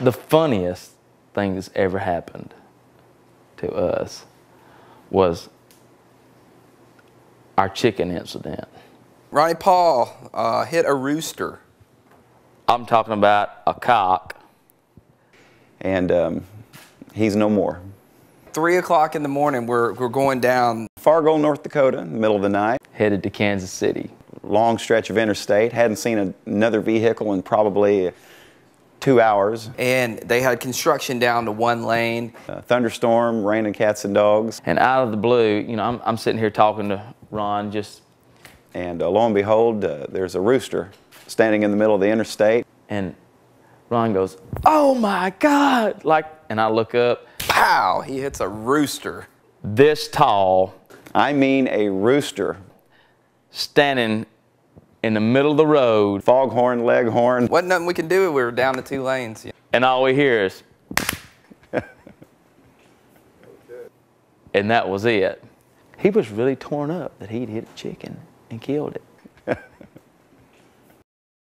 the funniest thing that's ever happened to us was our chicken incident. Ronnie Paul uh, hit a rooster. I'm talking about a cock. And um, he's no more. Three o'clock in the morning, we're, we're going down. Fargo, North Dakota, in the middle of the night. Headed to Kansas City. Long stretch of interstate. Hadn't seen a, another vehicle in probably two hours. And they had construction down to one lane. Uh, thunderstorm, raining cats and dogs. And out of the blue, you know, I'm, I'm sitting here talking to Ron just. And uh, lo and behold, uh, there's a rooster standing in the middle of the interstate. And Ron goes, Oh my God! Like, and I look up. Pow! He hits a rooster. This tall. I mean a rooster. Standing in the middle of the road. Foghorn, leghorn. Wasn't nothing we can do. We were down to two lanes. And all we hear is. and that was it. He was really torn up that he'd hit a chicken and killed it.